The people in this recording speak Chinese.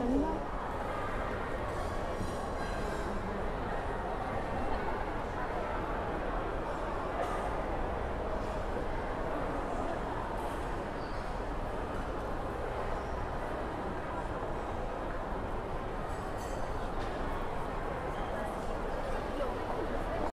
等一下